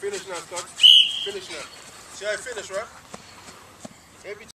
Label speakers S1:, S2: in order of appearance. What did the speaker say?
S1: Finish now, Scott. Finish now. See how I finish, right? Every